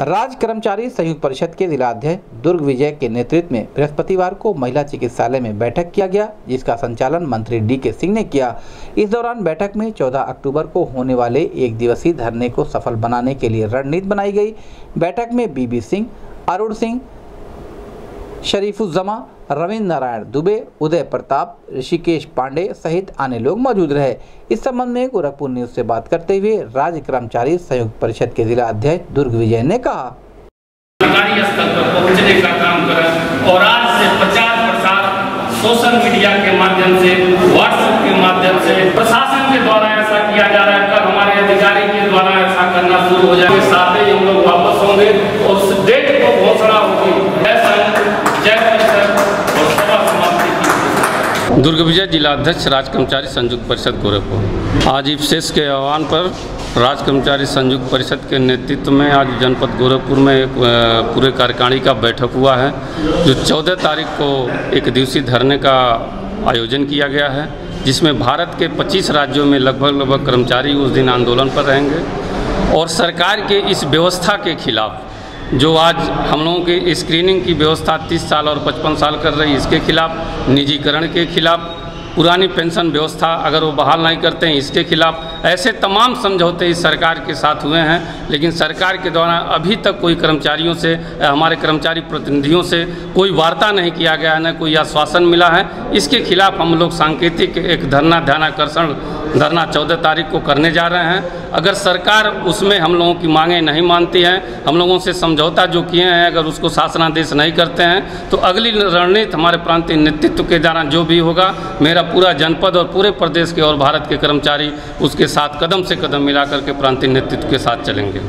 राज्य कर्मचारी संयुक्त परिषद के जिलाध्यक्ष दुर्ग विजय के नेतृत्व में बृहस्पतिवार को महिला चिकित्सालय में बैठक किया गया, जिसका संचालन मंत्री डी के सिंह ने किया। इस दौरान बैठक में 14 अक्टूबर को होने वाले एक दिवसीय धरने को सफल बनाने के लिए रणनीति बनाई गई। बैठक में बीबी सिंह, अरुण सिंह शरीफुज्जमा रविंद्र नारायण दुबे, उदय प्रताप, ऋषिकेश पांडे सहित अन्य लोग मौजूद रहे। इस संबंध में गोरखपुर न्यूज़ से बात करते हुए राज्य कर्मचारी संयुक्त परिषद के जिला अध्यक्ष दुर्ग विजय ने कहा। सरकारी स्तर पर पहुँचने का काम करें और आज से प्रचार प्रसार सोशल मीडिया के माध्यम से व्हाट्सएप के माध्यम से, प्रशासन के द्वारा ऐसा किया जा रहा है। कल हमारे अधिकारी के द्वारा ऐसा करना शुरू हो जाएगा। साथ ही हम लोग वापस होंगे और डेट को घोषणा होगी। दुर्ग विजय जिलाध्यक्ष राज्य कर्मचारी संयुक्त परिषद गोरखपुर। आज इफ्सेस के आह्वान पर राज्य कर्मचारी संयुक्त परिषद के नेतृत्व में आज जनपद गोरखपुर में एक पूरे कार्यकारिणी का बैठक हुआ है, जो 14 तारीख को एक दिवसीय धरने का आयोजन किया गया है, जिसमें भारत के 25 राज्यों में लगभग लगभग कर्मचारी उस दिन आंदोलन पर रहेंगे और सरकार के इस व्यवस्था के खिलाफ जो आज हम लोगों की स्क्रीनिंग की व्यवस्था 30 साल और 55 साल कर रही इसके खिलाफ, निजीकरण के खिलाफ, पुरानी पेंशन व्यवस्था अगर वो बहाल नहीं करते हैं, इसके खिलाफ ऐसे तमाम समझौते इस सरकार के साथ हुए हैं, लेकिन सरकार के द्वारा अभी तक कोई कर्मचारियों से, हमारे कर्मचारी प्रतिनिधियों से कोई वार्ता नहीं किया गया है, न कोई आश्वासन मिला है। इसके खिलाफ हम लोग सांकेतिक एक धरना, ध्यानाकर्षण धरना चौदह तारीख को करने जा रहे हैं। अगर सरकार उसमें हम लोगों की मांगें नहीं मानती हैं, हम लोगों से समझौता जो किए हैं, अगर उसको शासनादेश नहीं करते हैं तो अगली रणनीति हमारे प्रांतीय नेतृत्व के द्वारा जो भी होगा, मेरा पूरा जनपद और पूरे प्रदेश के और भारत के कर्मचारी उसके साथ कदम से कदम मिलाकर के प्रांतीय नेतृत्व के साथ चलेंगे।